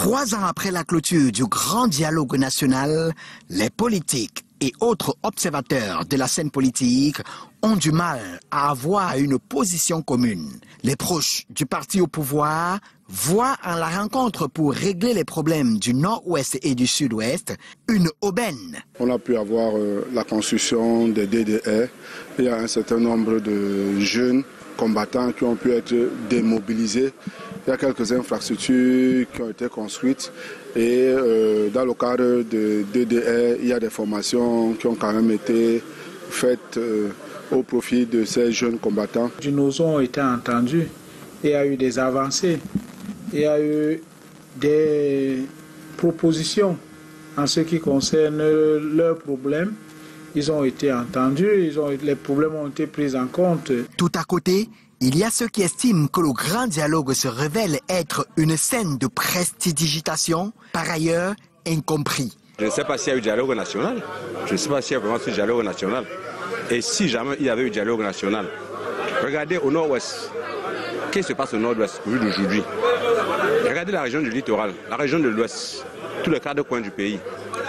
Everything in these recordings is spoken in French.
Trois ans après la clôture du grand dialogue national, les politiques et autres observateurs de la scène politique ont du mal à avoir une position commune. Les proches du parti au pouvoir voient en la rencontre pour régler les problèmes du nord-ouest et du sud-ouest une aubaine. On a pu avoir euh, la construction des DDR. Il y a un certain nombre de jeunes combattants qui ont pu être démobilisés. Il y a quelques infrastructures qui ont été construites et euh, dans le cadre de DDR, il y a des formations qui ont quand même été faites euh, au profit de ces jeunes combattants. Nos ont été entendus. Il y a eu des avancées. Il y a eu des propositions en ce qui concerne leurs problèmes. Ils ont été entendus, ils ont, les problèmes ont été pris en compte. Tout à côté, il y a ceux qui estiment que le grand dialogue se révèle être une scène de prestidigitation, par ailleurs incompris. Je ne sais pas s'il y a eu dialogue national. Je ne sais pas s'il y a vraiment ce dialogue national. Et si jamais il y avait eu dialogue national, regardez au nord-ouest. Qu'est-ce qui se passe au nord-ouest au d'aujourd'hui? Regardez la région du littoral, la région de l'ouest, tous les quatre coins du pays,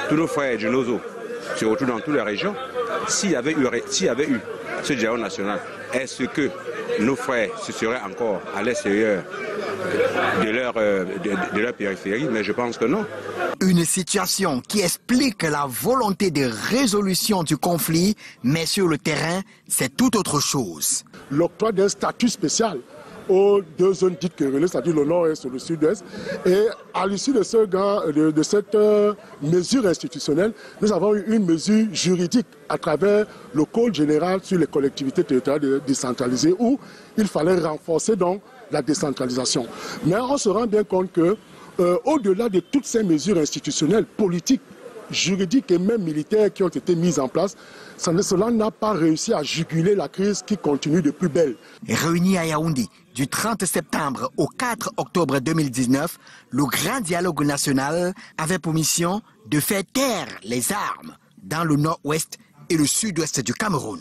tous nos frères du Nozo se retrouvent dans toutes les régions. S'il y avait eu, s'il y avait eu ce dialogue national, est-ce que nos frères se seraient encore à l'extérieur de leur, euh, de, leur périphérie, mais je pense que non. Une situation qui explique la volonté de résolution du conflit, mais sur le terrain, c'est tout autre chose. L'octroi d'un statut spécial aux deux zones dites querellées, c'est-à-dire le nord-est et le sud-est. Et à l'issue de, ce de, de, cette euh, mesure institutionnelle, nous avons eu une mesure juridique à travers le Code général sur les collectivités territoriales décentralisées où il fallait renforcer donc la décentralisation. Mais on se rend bien compte que, euh, au-delà de toutes ces mesures institutionnelles, politiques, juridiques et même militaires qui ont été mises en place, cela n'a pas réussi à juguler la crise qui continue de plus belle. Réuni à Yaoundé du 30 septembre au 4 octobre 2019, le grand dialogue national avait pour mission de faire taire les armes dans le nord-ouest et le sud-ouest du Cameroun.